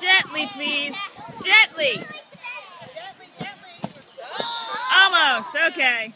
Gently, please. Gently. Almost. Okay.